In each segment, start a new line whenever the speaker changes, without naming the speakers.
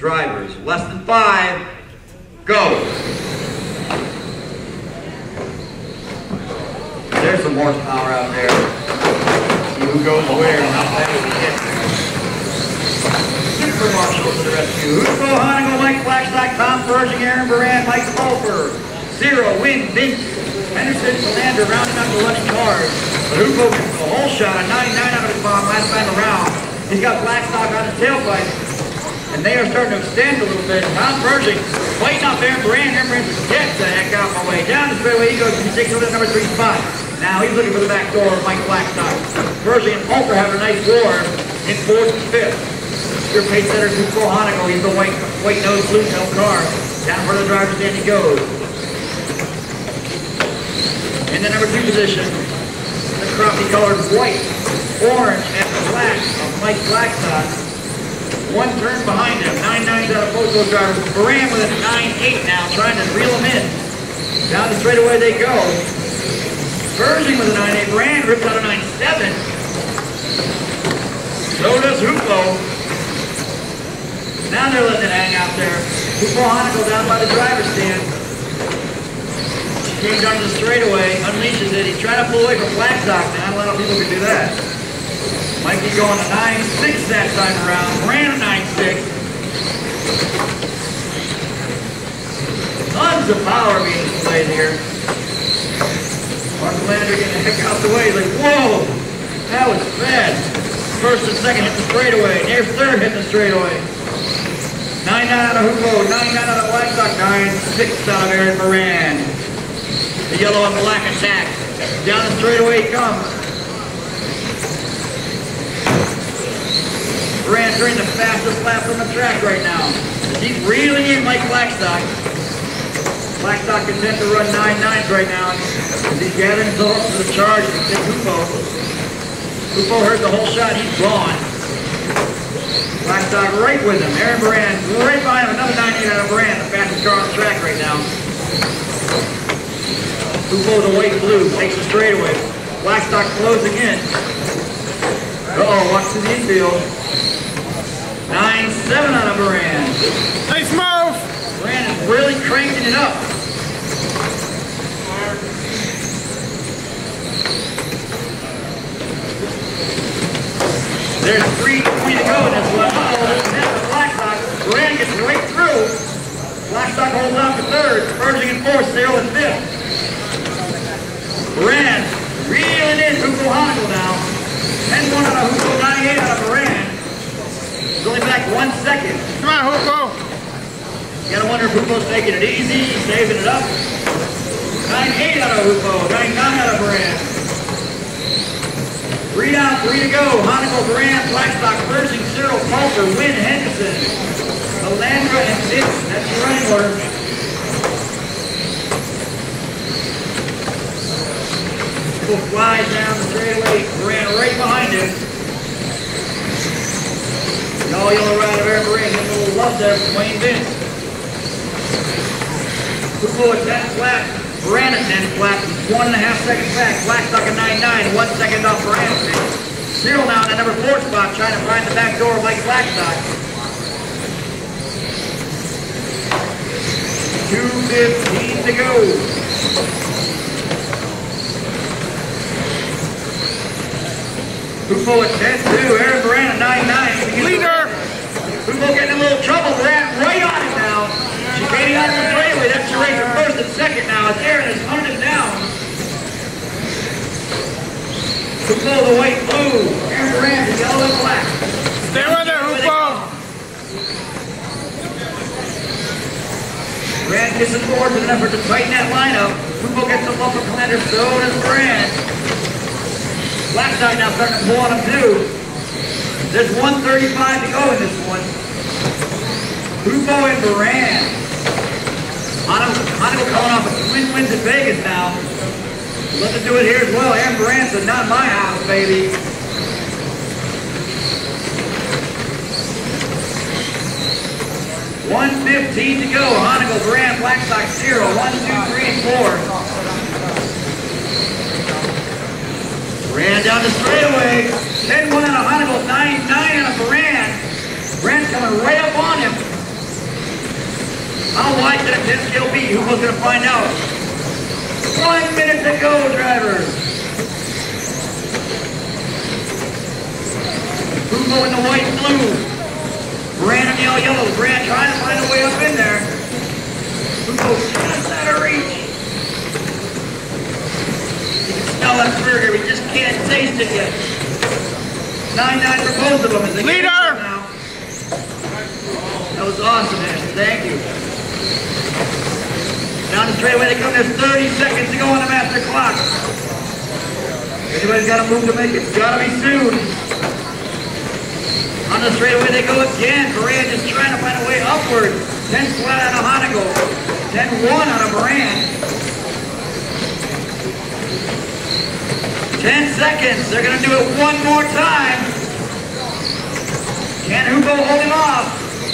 Drivers, less than five, go. There's some horsepower out there. See who goes where and how fast we get there. Super Marshall to the rescue. Hugo Honigl, Mike Blackstock, Tom Pershing, Aaron Baran, Mike Pulper. Zero, Win, Vince, Henderson, Philander, rounding up the running cars. But Hugo gets the whole shot, a 99 out of his bomb last time around. He's got Blackstock on his tailpipe. And they are starting to extend a little bit. Tom Pershing fighting off Aaron Baran. Aaron Baran says, get the heck out of my way. Down the straightaway he goes, over the number three spot. Now he's looking for the back door of Mike Blackstock. Pershing and Pulper having a nice war in fourth and fifth. Your pace setter, Tuco Honigl, he's the white, white nose blue tail car. Down for the driver's stand he goes. In the number two position, the crappie colored white, orange, and black of Mike Blackstock. One turn behind him, 9-9 out of both those drivers. Baran with a 9-8 now, trying to reel him in. Down the straightaway they go. Pershing with a 9-8. Brand rips out a 9-7. So does Hupo. Now they're letting it hang out there. Hupo Honigl down by the driver's stand. Came down the straightaway, unleashes it. He's trying to pull away from Blackstock now. A lot of people can do that. Mikey going to 9-6 that time around. Brand a 9-6. Tons of power being displayed here. Mark Lander getting the heck out the way. He's like, whoa, that was fast. First and second hit the straightaway. There's third hit the straightaway. 9-9 out of Hugo, 9-9 out of Blackstock, 9-6 out of Aaron Moran. The yellow and black attack. Down the straightaway comes. Moran turning the fastest lap on the track right now. He's reeling in Mike Blackstock. Blackstock content to run 9-9s right now. He's gathering up to the charge to take Hupo. Hupo heard the whole shot, he's gone. Blackstock right with him. Aaron Moran right behind him. Another 98 out of Moran, the fastest car on the track right now. Hupo the white blue takes the straightaway. Blackstock closing in. Uh-oh, watch to the infield. 9-7 out of Moran.
Nice move!
Moran is really cranking it up. There's three three to go in this one. Uh-oh, this is the Blackstock. Moran gets right through. Blackstock holds on to third. Pershing in fourth, Cyril in fifth. Moran reeling in Hugo Honigl now. 10-1 out of Hugo, 98 out of Moran. He's only back one second.
Come on, Hugo!
You gotta wonder if Hugo's taking it easy, saving it up. 9-8 out of Hugo, 9-9 out of Moran. Three down, three to go. Honigl, Moran, Blackstock, Pershing, Cyril, Pulper, Wynn, Henderson, Alandra, and Vince. That's the running order. Hugo flies down the straightaway, Moran right behind him. The all yellow ride of Aaron Moran, getting a little love there from Wayne Vince. Hugo at 10 flat, Moran at 10 flat, one and a half seconds back. Blackstock at 9-9, one second off Moran. Cyril now in the number four spot, trying to find the back door of Mike Blackstock. 2.15 to go. Hugo at 10-2, Aaron Moran at 9-9.
Leader!
Hugo getting in a little trouble. Moran right on it now. Chicane out the straightaway. That's your race for first and second now. As Aaron is hunted down. Hugo the white blue. Aaron Moran the yellow and black.
Stay with her, Hugo!
Moran kisses forward with an effort to tighten that lineup. Hugo gets the bump of Commander. So does Moran. Blackstock now starting to pull on him too. There's 135 to go in this one. Hugo and Moran. Honigl coming off a twin wins at Vegas now. Let them do it here as well. Aaron Moran said, not my house, baby. One fifteen to go. Honigl, Moran, Blackstock, zero. One, two, three, and four. Moran down the straightaway. 10-1 out of Honigl, 9-9 out of Moran. Moran coming right up on him. How wide that this will be. Who's gonna find out? One minute to go, drivers. Hugo in the white and blue. Brand in the all yellow. Brand trying to find a way up in there. Hugo just out of reach. You can smell that burger. We just can't taste it yet. 9-9 for both of them. As they get
Leader!
into it now. That was awesome, Ashton. Thank you. Down the straightaway they come. There's 30 seconds to go on the master clock. Everybody's got to move to make it. It's got to be soon. On the straightaway they go again. Moran just trying to find a way upward. 10 flat out of Honigl. 10-1 out of Moran. 10 seconds. They're going to do it one more time. Can Hugo hold him off?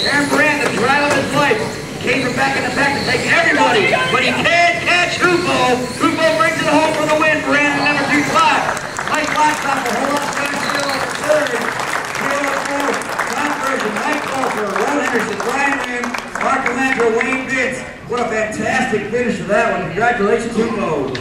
Aaron Brandt, the drive of his life, came from back in the pack to take everybody, but he can't catch Hugo. Hugo brings it home for the win. Brandt at number two spot. Mike Blackstock will hold on to zero for third. Zero oh four. Tom Bergen, Mike Walker, Ron Henderson, Brian Lim, Mark Landro, Wayne Vince. What a fantastic finish to that one. Congratulations, Hugo.